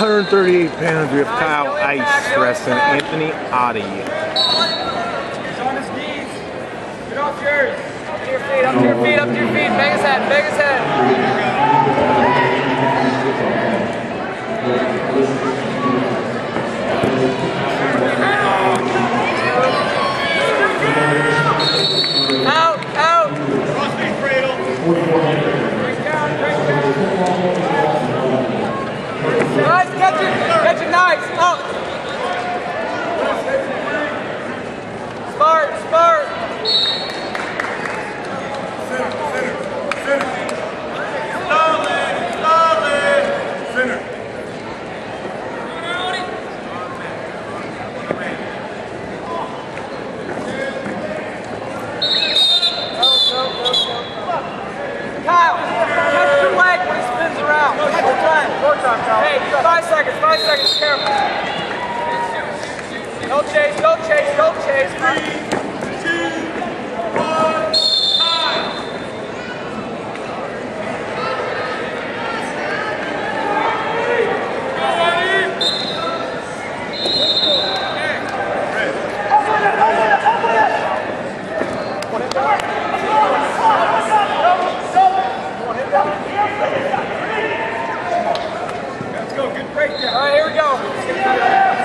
138 pounds, we have Kyle Ice wrestling Anthony Audi. He's on his knees. Get off yours. Up to your feet, up to your feet, up to your feet. Bang his head, bang his head. Thank. more time, Tom. Hey, five seconds, five seconds, careful. Don't chase, don't chase, don't chase.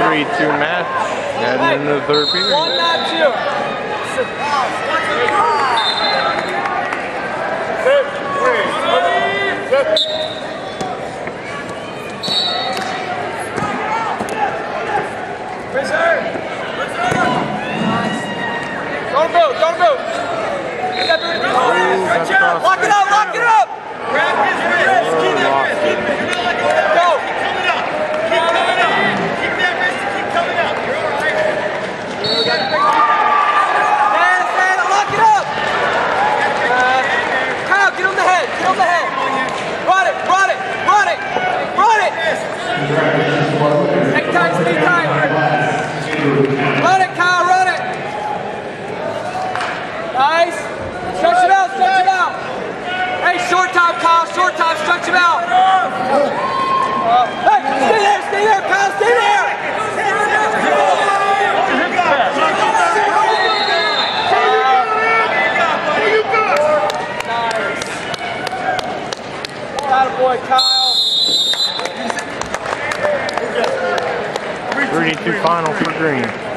3-2 match and into the third period. One, not two. boy, Kyle. Three to final for Green.